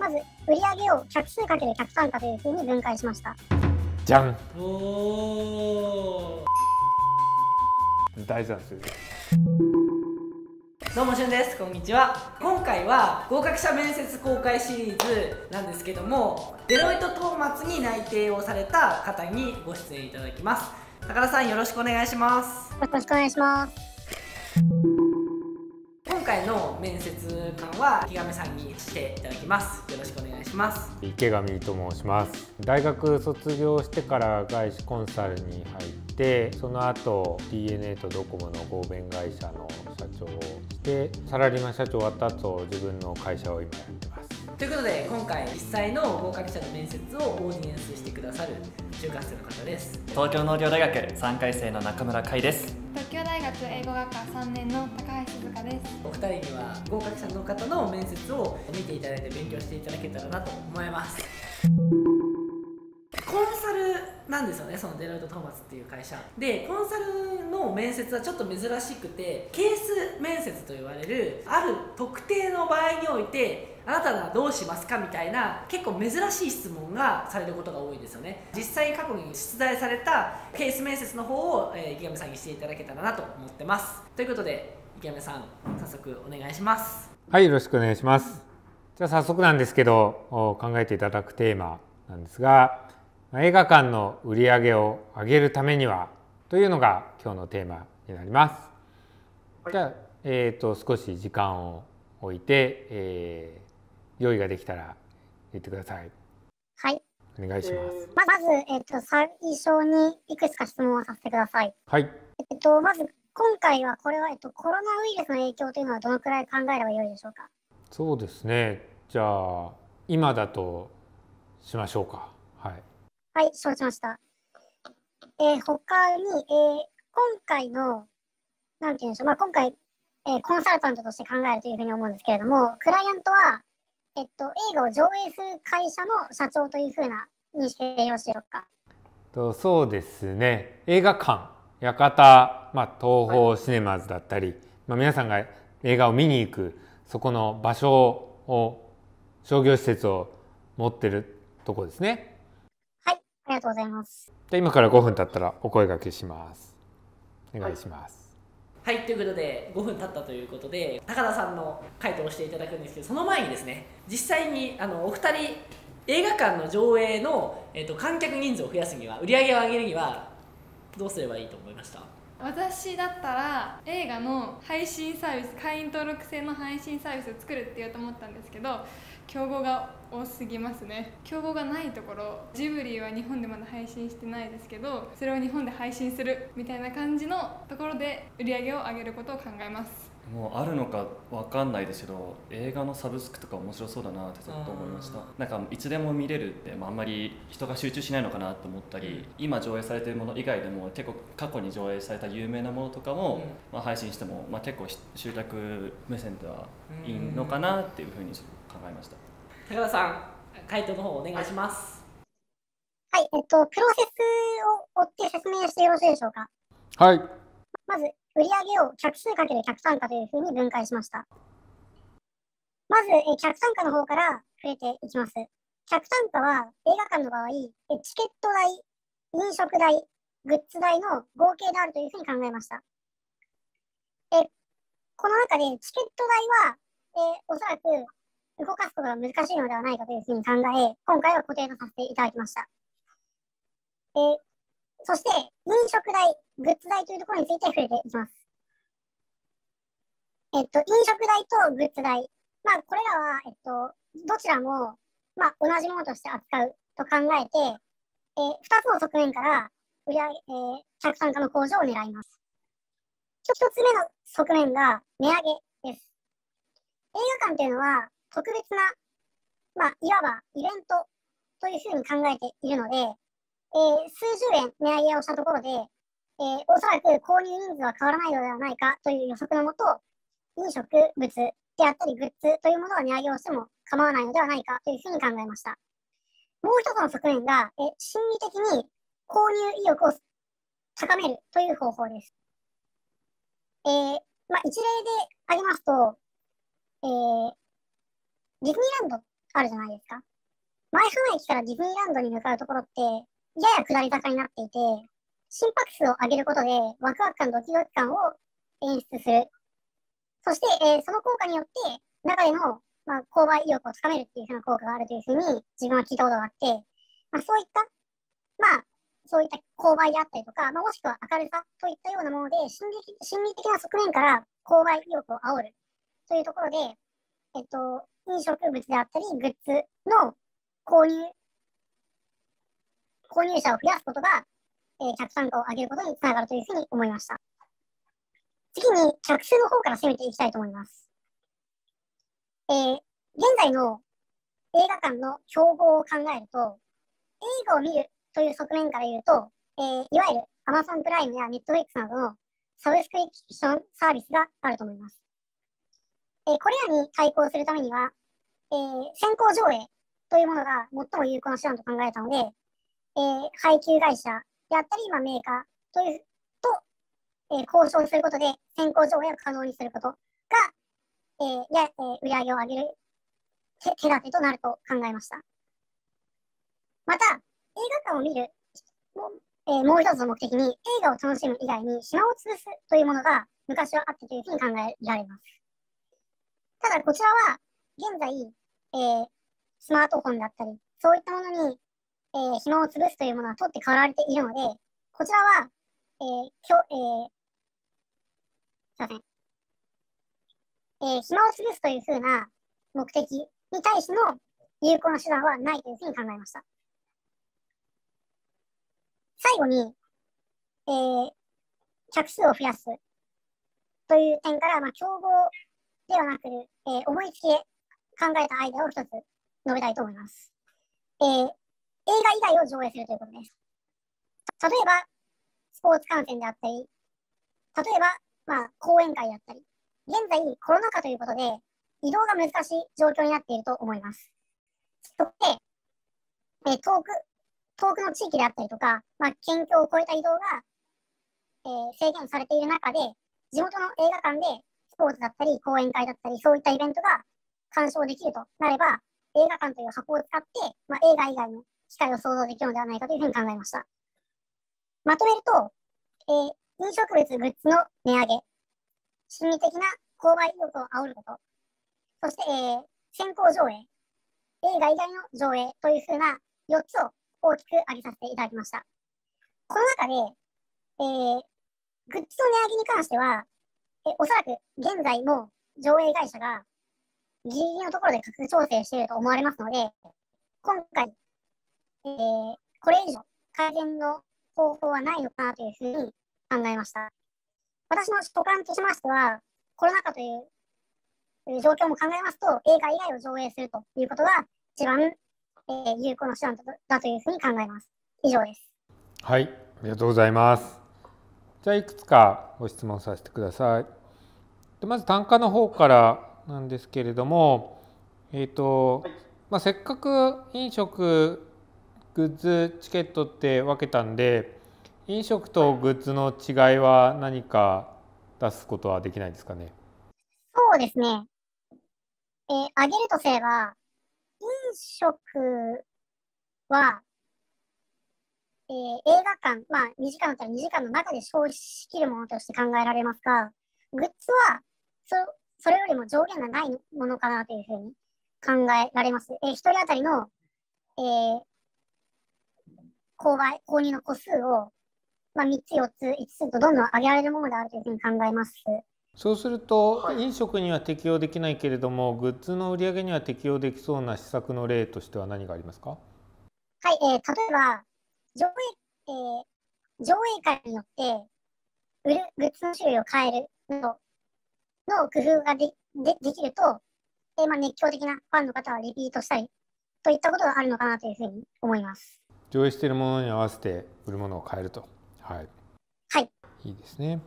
まず売上を客数かける客単価というふうに分解しました。じゃん。おお大事なんですよ。どうもしゅんです。こんにちは。今回は合格者面接公開シリーズなんですけどもデロイトトーマツに内定をされた方にご出演いただきます。高田さんよろしくお願いします。よろしくお願いします。今回の面接官は池上さんにしていただきます。よろしくお願いします。池上と申します。大学卒業してから外資コンサルに入ってその後 DNA とドコモの合弁会社の社長をしてサラリーマン社長終わった後自分の会社を今やってます。ということで今回実際の合格者の面接をオーディエンスしてくださる就活生の方です。東京農業大学3回生の中村海です学英語学科3年の高橋静香です。お二人には合格者の方の面接を見ていただいて勉強していただけたらなと思います。コンサルなんですよねそのデロイト・トーマツっていう会社。でコンサルの面接はちょっと珍しくてケース面接と言われるある特定の場合においてあなたならどうしますかみたいな結構珍しい質問がされることが多いですよね。実際過去に出題されたケース面接の方を、えー、池上さんにしていただけたらなと思ってます。ということで池上さん早速お願いします。はいよろしくお願いします。じゃあ早速なんですけど考えていただくテーマなんですが映画館の売り上げを上げるためにはというのが今日のテーマになります。じゃあ、えーと、少し時間を置いて、えー、用意ができたら言ってください。はい。お願いします。ままず、えっ、ー、と、最初にいくつか質問をさせてください。はい。えっ、と、まず、今回はこれは、えっと、コロナウイルスの影響というのはどのくらい考えればよいでしょうか？そうですね。じゃあ、今だとしましょうか。はい。はい、承知しました。えー、他に、えー、今回の、なんていうんでしょう、まあ、今回、えー、コンサルタントとして考えるというふうに思うんですけれども、クライアントは、えっと、映画を上映する会社の社長というふうな認識でよろしいでしょうか？とそうですね、映画館、館、まあ、東宝シネマズだったり、はい、まあ、皆さんが映画を見に行く、そこの場所を、商業施設を持ってるとこですね。ありがとうございます。で今から5分経ったらお声掛けします。お願いします。はい、はい、ということで5分経ったということで高田さんの回答をしていただくんですけどその前にですね実際にあのお二人映画館の上映の、えーと、観客人数を増やすには売り上げを上げるにはどうすればいいと思いました？私だったら映画の配信サービス会員登録制の配信サービスを作るって言おうと思ったんですけど競合が多すぎますね。競合がないところジブリは日本でまだ配信してないですけどそれを日本で配信するみたいな感じのところで売り上げを上げることを考えます。もうあるのか分かんないですけど映画のサブスクとか面白そうだなってずっと思いました。なんかいつでも見れるって、まあ、あんまり人が集中しないのかなと思ったり、うん、今上映されてるもの以外でも結構過去に上映された有名なものとかも、うん、まあ、配信しても、まあ、結構集客目線ではいいのかなっていうふうに考えました。高田さん回答の方お願いします。はいえっとプロセスを追って説明してよろしいでしょうか？はい。まず売上を客数かける客単価というふうに分解しました。まずえ客単価の方から触れていきます。客単価は映画館の場合えチケット代飲食代グッズ代の合計であるというふうに考えました。えこの中でチケット代はえおそらく動かすことが難しいのではないかというふうに考え、今回は固定とさせていただきました。えー、そして、飲食代、グッズ代というところについて触れていきます。えっと、飲食代とグッズ代。まあ、これらは、えっと、どちらも、まあ、同じものとして扱うと考えて、えー、2つの側面から売上、えー、客単価の向上を狙います。1つ目の側面が値上げです。映画館というのは、特別な、まあ、いわばイベントというふうに考えているので、えー、数十円値上げをしたところで、えー、おそらく購入人数は変わらないのではないかという予測のもと、飲食物であったりグッズというものは値上げをしても構わないのではないかというふうに考えました。もう一つの側面が、え心理的に購入意欲を高めるという方法です。えーまあ、一例でありますと、えー、ディズニーランドあるじゃないですか。前浜駅からディズニーランドに向かうところって、やや下り坂になっていて、心拍数を上げることでワクワク感、ドキドキ感を演出する。そして、えーその効果によって、中での、まあ、購買意欲を高めるっていうふうな効果があるというふうに自分は聞いたことがあって、まあ、そういった、まあ、そういった購買であったりとか、まあ、もしくは明るさといったようなもので心理、心理的な側面から購買意欲を煽るというところで、えっと、飲食物であったり、グッズの購入、購入者を増やすことが、えー客単価を上げることにつながるというふうに思いました。次に、客数の方から攻めていきたいと思います。えー現在の映画館の競合を考えると、映画を見るという側面から言うと、えーいわゆる Amazon プライムや Netflix などのサブスクリプションサービスがあると思います。えーこれらに対抗するためには、えー先行上映というものが最も有効な手段と考えたので、えー配給会社であったり、まあ、メーカーというと、えー交渉することで先行上映を可能にすることが、えーやえー売り上げを上げる手手立てとなると考えました。また、映画館を見る、もえーもう一つの目的に映画を楽しむ以外に暇を潰すというものが昔はあったというふうに考えられます。ただ、こちらは現在、えースマートフォンだったり、そういったものに、えー暇を潰すというものは取って代わられているので、こちらは、えーきょえーすいません。えー暇を潰すというふうな目的に対しての有効な手段はないというふうに考えました。最後に、えー客数を増やすという点から、まあ、競合ではなく、えー思いつきで考えたアイデアを一つ述べたいと思います。えー映画以外を上映するということです。例えば、スポーツ観戦であったり、例えば、まあ、講演会であったり、現在コロナ禍ということで、移動が難しい状況になっていると思います。そこで、えー遠く、遠くの地域であったりとか、まあ、県境を越えた移動が、えー制限されている中で、地元の映画館でーツだったり、講演会だったり、そういったイベントが鑑賞できるとなれば、映画館という箱を使って、まあ、映画以外の機会を想像できるのではないかというふうに考えました。まとめると、えー飲食物、グッズの値上げ、心理的な購買意欲を煽ること、そして、えー先行上映、映画以外の上映というふうな4つを大きく挙げさせていただきました。この中で、えーグッズの値上げに関しては、おそらく現在も上映会社がギリギリのところで価格調整していると思われますので、今回、えーこれ以上改善の方法はないのかなというふうに考えました。私の所感としましては、コロナ禍という状況も考えますと、映画以外を上映するということが一番、えー有効な手段だというふうに考えます。以上です。はい、ありがとうございます。じゃあいくつかご質問させてください。でまず単価の方からなんですけれども、えっ、と、まあ、せっかく飲食グッズチケットって分けたんで、飲食とグッズの違いは何か出すことはできないですかね？そうですね。えー挙げるとすれば、飲食は、えー映画館、まあ2時間だったら2時間の中で消費しきるものとして考えられますが、グッズはそそれよりも上限がないものかなというふうに考えられます。えー、1人当たりの、えー購買、購入の個数を、まあ、3つ、4つ、5つとどんどん上げられるものであるというふうに考えます。そうすると飲食には適用できないけれどもグッズの売り上げには適用できそうな施策の例としては何がありますか？はい、えー例えば、上映、えー上映会によって、売るグッズの種類を変えるなどの工夫がででできると、えーまあ、熱狂的なファンの方はリピートしたりといったことがあるのかなというふうに思います。上映しているものに合わせて売るものを変えると。はい。はい。いいですね。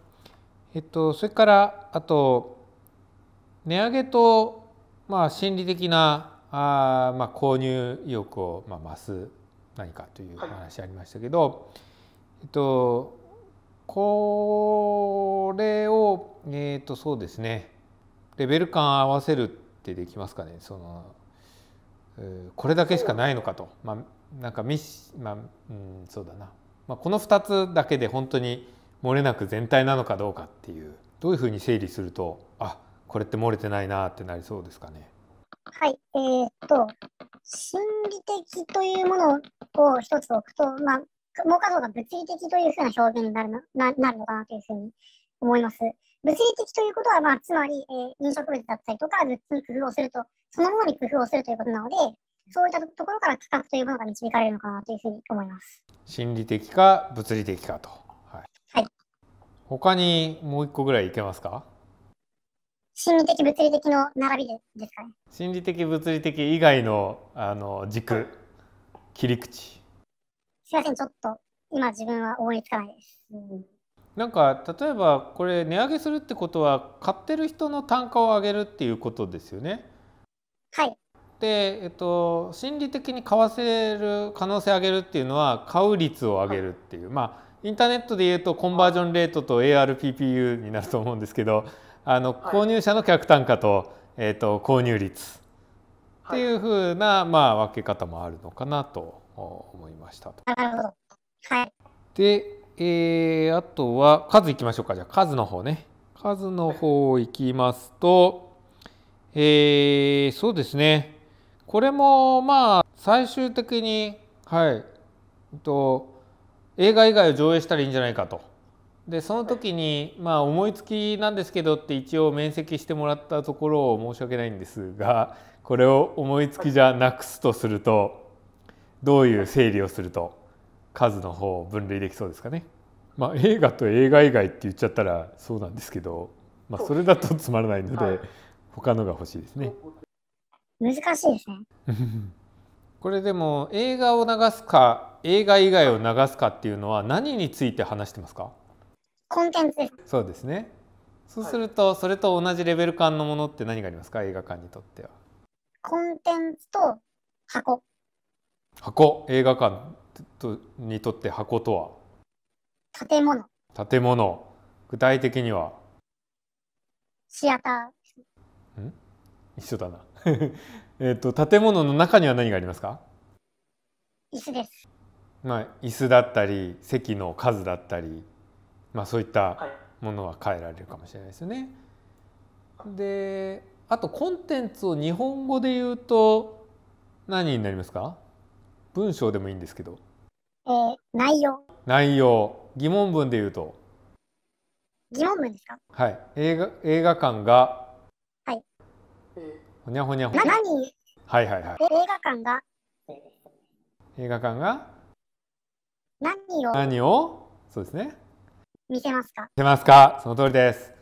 えっと、それから、あと、値上げと、まあ、心理的な、あーまあ、購入意欲を、まあ、増す何かというお話ありましたけど、えっと、これを、えっと、そうですね、レベル感合わせるってできますかね。そのこれだけしかないのかと、まあ、なんかミス、まあうん、そうだな、まあ、この2つだけで本当に漏れなく全体なのかどうかっていうどういうふうに整理するとあこれって漏れてないなってなりそうですかね。はい、えー、っと心理的というものを一つ置くと、まあ、もう片方が物理的というふうな表現になるのななるのかなというふうに思います。物理的ということは、まあ、つまり、えー、飲食物だったりとか、グッズに工夫をすると、そのものに工夫をするということなので、そういったところから企画というものが導かれるのかなというふうに思います。心理的か物理的かと。はい。はい、他にもう一個ぐらいいけますか？心理的物理的の並びでですかね。心理的物理的以外のあの軸、切り口。すいません、ちょっと今自分は思いつかないです。うんなんか例えばこれ値上げするってことは買ってる人の単価を上げるっていうことですよね。はい。で、えっと、心理的に買わせる可能性を上げるっていうのは買う率を上げるっていう、まあインターネットで言うとコンバージョンレートと ARPPU になると思うんですけどあの購入者の客単価と,、えっと購入率。っていうふうな、まあ、分け方もあるのかなと思いました。なるほど。はい。でえー、あとは数いきましょうか。じゃあ数の方ね。数の方いきますとえー、そうですね。これもまあ最終的にはい。と映画以外を上映したらいいんじゃないかとでその時にまあ思いつきなんですけどって一応面積してもらったところを申し訳ないんですがこれを思いつきじゃなくすとするとどういう整理をすると数の方を分類できそうですかね。まあ、映画と映画以外って言っちゃったらそうなんですけど、まあ、それだとつまらないので、他のが欲しいですね。難しいですね。これでも映画を流すか映画以外を流すかっていうのは何について話してますか？コンテンツです。そうですね。そうするとそれと同じレベル感のものって何がありますか？映画館にとっては。コンテンツと箱。箱？映画館とにとって箱とは？建物。建物。具体的には？シアター。ん？一緒だな。えっと建物の中には何がありますか？椅子です。まあ椅子だったり席の数だったりまあそういったものは変えられるかもしれないですよね。であとコンテンツを日本語で言うと何になりますか？文章でもいいんですけど。えー、内容。内容。疑問文で言うと。疑問文ですか？はい。映画映画館が。はい。ほにゃほにゃほにゃ。何？はいはいはい。映画館が？映画館が？何を？何を？そうですね。見せますか？見せますか？その通りです。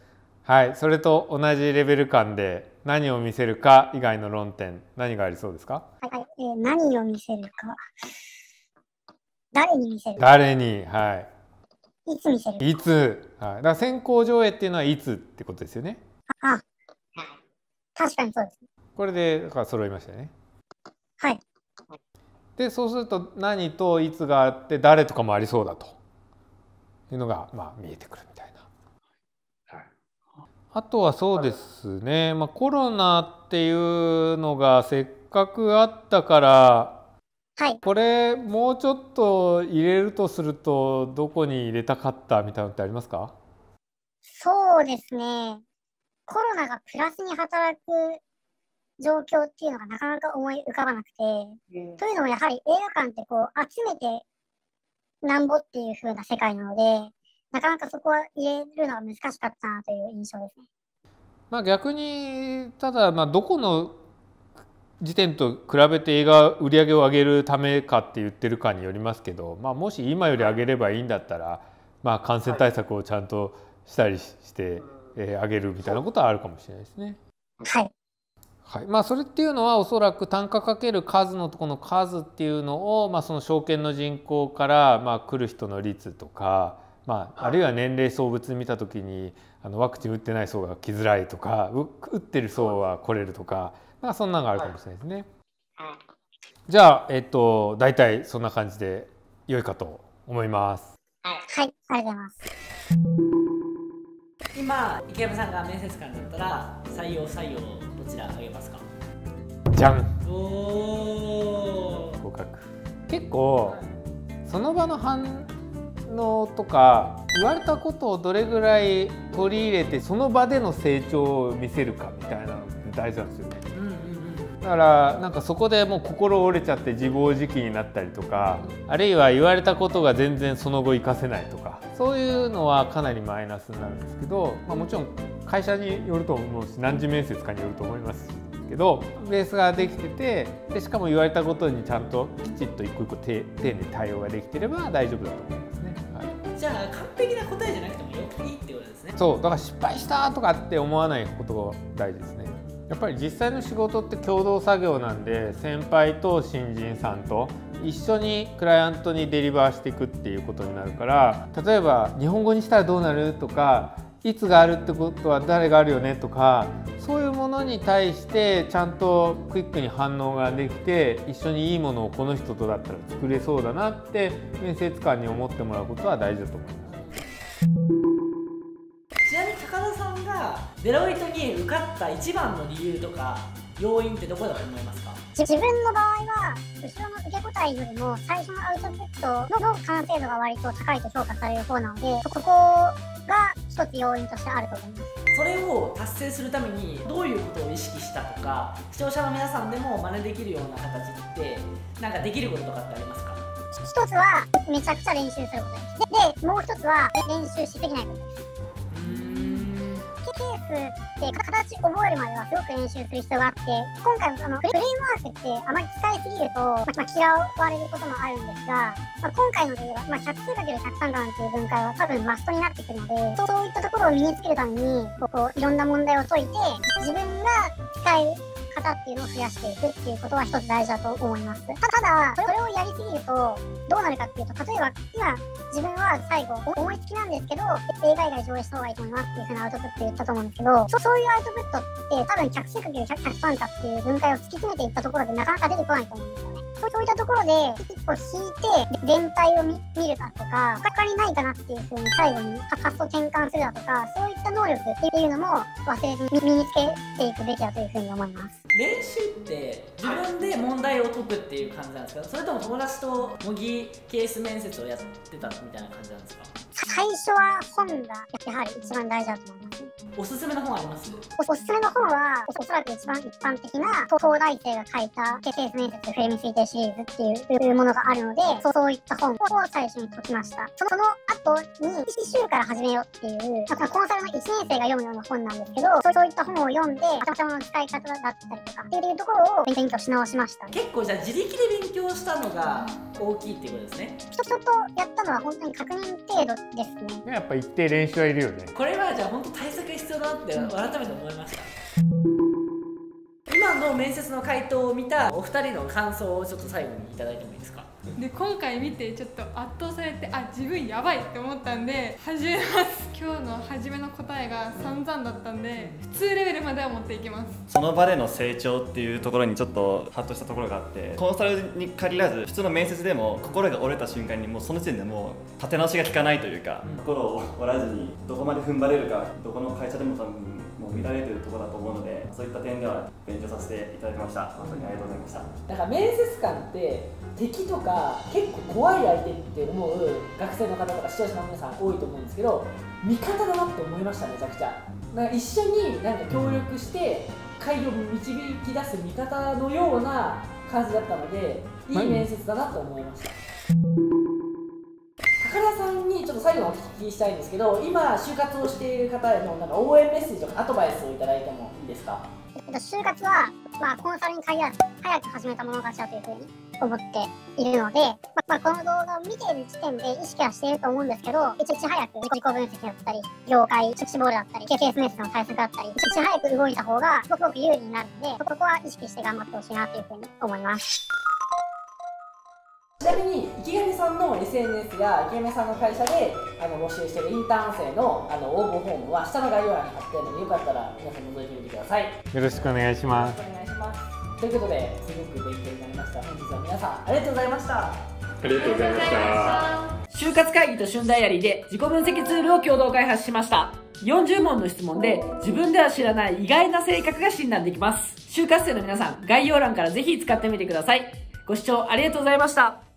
はい。それと同じレベル感で何を見せるか以外の論点何がありそうですか？はい、はい、えー、何を見せるか。誰に見せる誰に？はい。いつ見せるいつ、はい、だから先行上映っていうのはいつってことですよね？あ確かにそうですこれでだから揃いましたね。はい。でそうすると何といつがあって誰とかもありそうだというのがまあ見えてくるみたいな、はい、あとはそうですね、まあ、コロナっていうのがせっかくあったからはい、これもうちょっと入れるとするとどこに入れたかったみたいなのってありますか？そうですね。コロナがプラスに働く状況っていうのがなかなか思い浮かばなくて、うん、というのもやはり映画館ってこう集めてなんぼっていう風な世界なのでなかなかそこは入れるのが難しかったなという印象ですね。まあ逆にただまあどこの時点と比べて映画売り上げを上げるためかって言ってるかによりますけど、まあ、もし今より上げればいいんだったら、まあ、感染対策をちゃんとしたりして、えー、上げるみたいなことはあるかもしれないですね。はい、はいまあ、それっていうのはおそらく単価かける数のとこの数っていうのを、まあ、その証券の人口から、まあ、来る人の率とか、まあ、あるいは年齢層別見た時にあのワクチン打ってない層が来づらいとか打ってる層は来れるとか。まあそんなのがあるかもしれないですね。じゃあえっと大体そんな感じで良いかと思います。はい、ありがとうございます。今池山さんが面接官だったら採用採用どちらあげますか？じゃん。おー合格結構その場の反応とか言われたことをどれぐらい取り入れてその場での成長を見せるかみたいなのって大事なんですよねだからなんかそこでもう心折れちゃって自暴自棄になったりとかあるいは言われたことが全然その後活かせないとかそういうのはかなりマイナスになるんですけど、まあ、もちろん会社によると思うし何時面接かによると思いますけどベースができててでしかも言われたことにちゃんときちっと一個一個丁丁寧に対応ができてれば大丈夫だと思いますね。はい。じゃあ完璧な答えじゃなくてもよくいいってことですね。そうだから失敗したとかって思わないことが大事ですねやっぱり実際の仕事って共同作業なんで先輩と新人さんと一緒にクライアントにデリバーしていくっていうことになるから例えば日本語にしたらどうなるとかいつがあるってことは誰があるよねとかそういうものに対してちゃんとクイックに反応ができて一緒にいいものをこの人とだったら作れそうだなって面接官に思ってもらうことは大事だと思います。がデロイトに受かった一番の理由とか要因ってどこだと思いますか？自分の場合は、後ろの受け答えよりも最初のアウトプットの完成度が割と高いと評価される方なので、そこが一つ要因としてあると思います。それを達成するためにどういうことを意識したとか視聴者の皆さんでも真似できるような形ってなんかできることとかってありますか？一つは、めちゃくちゃ練習することです。で、でもう一つは、練習しすぎないことです。って形覚えるまではすごく練習する必要があって今回のあのフレームワークってあまり使いすぎると、まあ、嫌われることもあるんですが、まあ、今回のでは、まあ、100数 ×100 間っていう分解は多分マストになってくるのでそうそういったところを身につけるためにこういろんな問題を解いて自分が使える方っていうのを増やしていくっていうことは一つ大事だと思います。たただ、それをやりすぎるとどうなるかっていうと、例えば今自分は最後思いつきなんですけど、映画以外上映した方がいいと思いますっていうふうなアウトプット言ったと思うんですけど、そそういうアウトプットって多分客数かける100単価っていう分解を突き詰めていったところでなかなか出てこないと思うんですよね。そういったところで一歩引いて全体を見見るだとか、他にないかなっていうふうに最後に発想転換するだとか、そういった能力っていうのも忘れずに身につけていくべきだというふうに思います。練習って自分で問題を解くっていう感じなんですか？それとも友達と模擬ケース面接をやってたみたいな感じなんですか？最初は本がやはり一番大事だと思います。おすすめの本あります？おおすすめの本はおおそらく一番一般的な東大生が書いたケース面接フレーム推定シリーズっていうものがあるのでそうそういった本を最初に解きました。そのその後に一週から始めようっていう、まあ、コンサルの1年生が読むような本なんですけどそうそういった本を読んで頭の使い方だったりとかっていうところを勉強し直しました。結構じゃあ自力で勉強したのが大きいっていうことですね？人人とやったのは本当に確認程度ですね。やっぱ一定練習はいるよね。これはじゃあ本当対策が必要だなって改めて思いました今の面接の回答を見たお二人の感想をちょっと最後にいただいてもいいですか？で今回見てちょっと圧倒されてあ自分やばいって思ったんで始めます。今日の初めの答えが散々だったんで普通レベルまでは持っていきます。その場での成長っていうところにちょっとハッとしたところがあってコンサルに限らず普通の面接でも心が折れた瞬間にもうその時点でもう立て直しが効かないというか、うん。心を折らずにどこまで踏ん張れるかどこの会社でも多分もう見られてるところだと思うのでそういった点では勉強させていただきました。本当にありがとうございました。だから面接官って敵とか結構怖い相手って思う学生の方とか視聴者の皆さん多いと思うんですけど味方だなって思いましためちゃくちゃ。だか一緒になんか協力して会を導き出す味方のような感じだったのでいい面接だなと思いました。高田さんにちょっと最後のお聞きしたいんですけど今就活をしている方へのなんか応援メッセージとかアドバイスをいただいてもいいですか？就活は、まあ、コンサルに限らず早く始めたもの勝ちだというふうに思っているので、まあまあ、この動画を見ている時点で意識はしていると思うんですけどいちいち早く自己分析だったり業界絞るだったりケースメイスの対策だったりいちいち早く動いた方がすごく有利になるのでそこは意識して頑張ってほしいなというふうに思います。ちなみに池上さんの SNS や池上さんの会社であの募集しているインターン生のあの応募フォームは下の概要欄に貼ってあるのでよかったら皆さん覗いてみてくださいよよろしくお願いします。ろしくお願いしますということですごく勉強になりました本日は皆さんありがとうございましたありがとうございました。就活会議と旬ダイアリーで自己分析ツールを共同開発しました40問の質問で自分では知らない意外な性格が診断できます就活生の皆さん、概要欄からぜひ使ってみてください。ご視聴ありがとうございました。